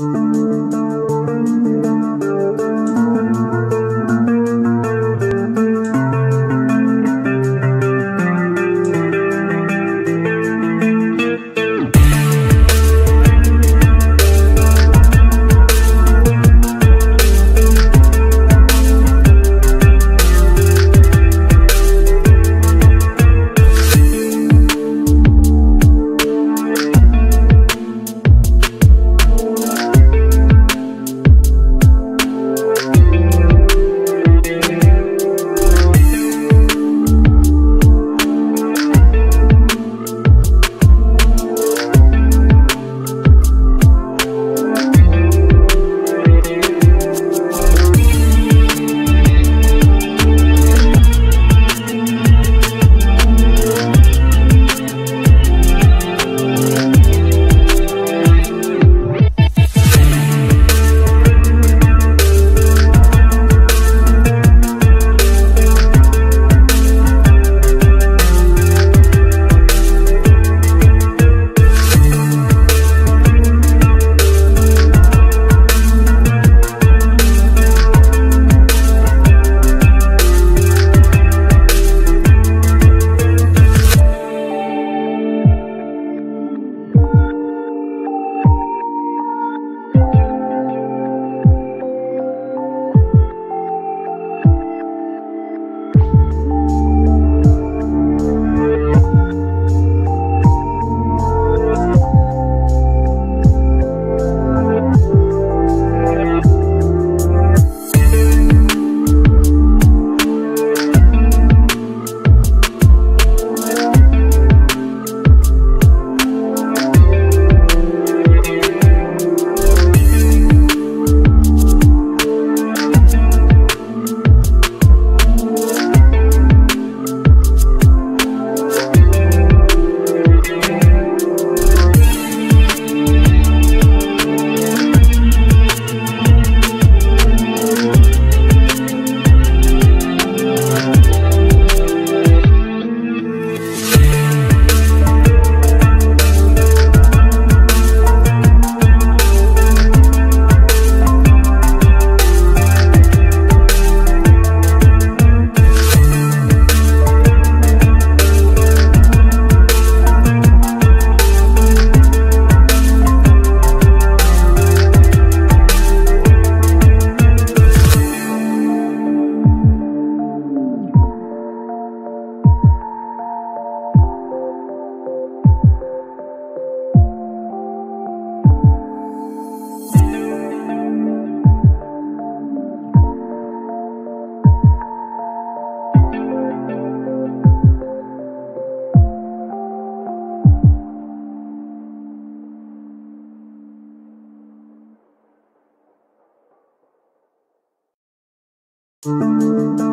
Música Música